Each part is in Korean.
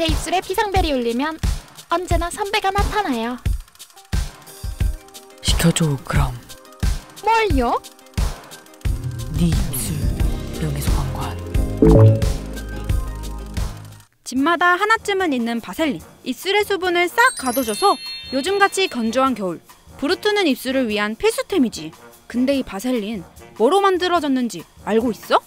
제 입술에 피상벨이 울리면 언제나 선배가 나타나요. 시켜줘 그럼 뭘요? 네 입술 명예소 관관 집마다 하나쯤은 있는 바셀린. 입술의 수분을 싹 가둬줘서 요즘같이 건조한 겨울 부르트는 입술을 위한 필수템이지. 근데 이 바셀린 뭐로 만들어졌는지 알고 있어?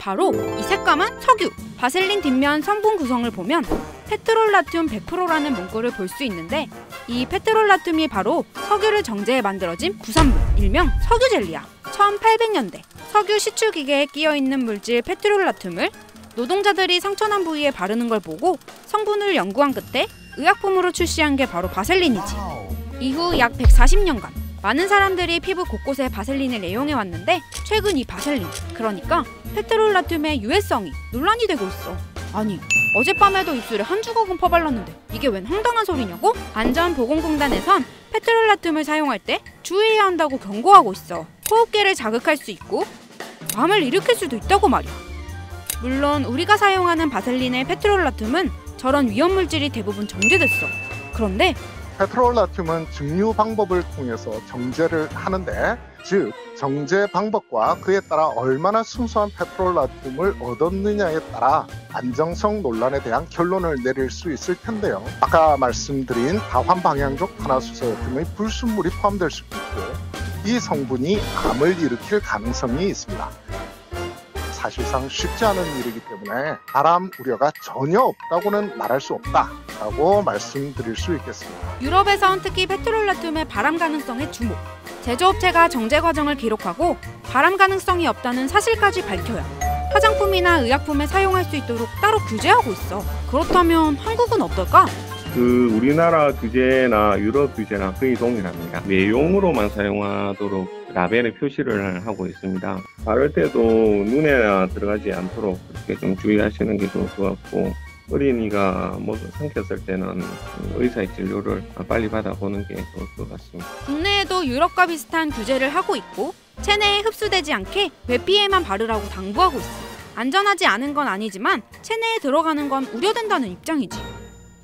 바로 이 색감은 석유. 바셀린 뒷면 성분 구성을 보면 페트롤라튬 100%라는 문구를 볼 수 있는데 이 페트롤라튬이 바로 석유를 정제해 만들어진 부산물, 일명 석유젤리야. 1800년대 석유 시추 기계에 끼어 있는 물질 페트롤라튬을 노동자들이 상처난 부위에 바르는 걸 보고 성분을 연구한 끝에 의약품으로 출시한 게 바로 바셀린이지. 이후 약 140년간 많은 사람들이 피부 곳곳에 바셀린을 애용해 왔는데 최근 이 바셀린 그러니까 페트롤라튬의 유해성이 논란이 되고 있어. 아니 어젯밤에도 입술에 한 주걱은 퍼발랐는데 이게 웬 황당한 소리냐고? 안전보건공단에선 페트롤라튬을 사용할 때 주의해야 한다고 경고하고 있어. 호흡기를 자극할 수 있고 암을 일으킬 수도 있다고 말이야. 물론 우리가 사용하는 바셀린의 페트롤라튬은 저런 위험 물질이 대부분 정제됐어. 그런데 페트롤라튬은 증류 방법을 통해서 정제를 하는데 즉 정제 방법과 그에 따라 얼마나 순수한 페트롤라튬을 얻었느냐에 따라 안정성 논란에 대한 결론을 내릴 수 있을 텐데요. 아까 말씀드린 다환 방향족 탄화수소염의 불순물이 포함될 수 있고 이 성분이 암을 일으킬 가능성이 있습니다. 사실상 쉽지 않은 일이기 때문에 바람 우려가 전혀 없다고는 말할 수 없다 라고 말씀드릴 수 있겠습니다. 유럽에선 특히 페트롤라튬의 발암 가능성에 주목. 제조업체가 정제 과정을 기록하고 발암 가능성이 없다는 사실까지 밝혀야 화장품이나 의약품에 사용할 수 있도록 따로 규제하고 있어. 그렇다면 한국은 어떨까? 그 우리나라 규제나 유럽 규제랑 거의 동일합니다. 내용으로만 사용하도록 라벨에 표시를 하고 있습니다. 바를 때도 눈에 들어가지 않도록 그렇게 좀 주의하시는 게 좋을 것 같고 어린이가 뭐 삼켰을 때는 의사의 진료를 빨리 받아보는 게 좋을 것 같습니다. 국내에도 유럽과 비슷한 규제를 하고 있고 체내에 흡수되지 않게 외피에만 바르라고 당부하고 있어. 안전하지 않은 건 아니지만 체내에 들어가는 건 우려된다는 입장이지.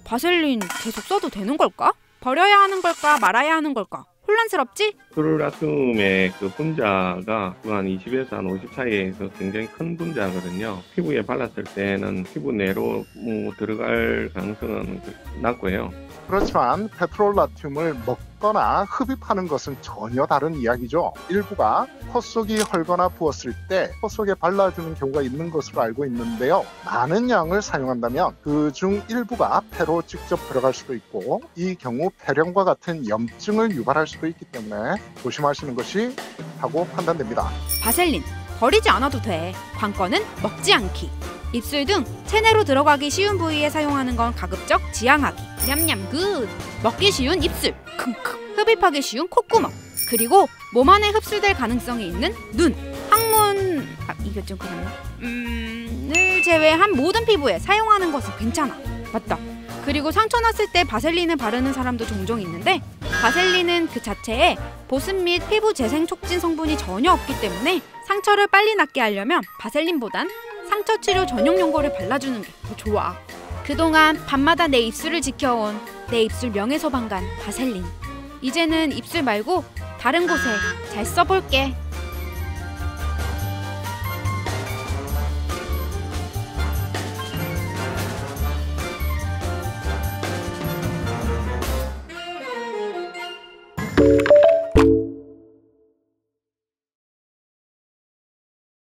바셀린 계속 써도 되는 걸까? 버려야 하는 걸까 말아야 하는 걸까? 혼란스럽지? 프로라툼의 그 분자가 한 20에서 한 50 사이에서 굉장히 큰 분자거든요. 피부에 발랐을 때는 피부 내로 뭐 들어갈 가능성은 낮고요. 그렇지만 페트롤라튬을 먹거나 흡입하는 것은 전혀 다른 이야기죠. 일부가 코 속이 헐거나 부었을 때 코 속에 발라주는 경우가 있는 것으로 알고 있는데요. 많은 양을 사용한다면 그 중 일부가 폐로 직접 들어갈 수도 있고 이 경우 폐렴과 같은 염증을 유발할 수도 있기 때문에 조심하시는 것이 좋다고 판단됩니다. 바셀린 버리지 않아도 돼. 관건은 먹지 않기. 입술 등 체내로 들어가기 쉬운 부위에 사용하는 건 가급적 지양하기. 냠냠 good. 먹기 쉬운 입술. 킁킁. 흡입하기 쉬운 콧구멍. 그리고 몸 안에 흡수될 가능성이 있는 눈. 항문 아 이거 좀 그렇나? 음을 제외한 모든 피부에 사용하는 것은 괜찮아. 맞다. 그리고 상처 났을 때 바셀린을 바르는 사람도 종종 있는데 바셀린은 그 자체에 보습 및 피부 재생 촉진 성분이 전혀 없기 때문에 상처를 빨리 낫게 하려면 바셀린보단 상처 치료 전용 용고를 발라주는 게 더 좋아. 그동안 밤마다 내 입술을 지켜온 내 입술 명예소방관 바셀린. 이제는 입술 말고 다른 곳에 잘 써볼게.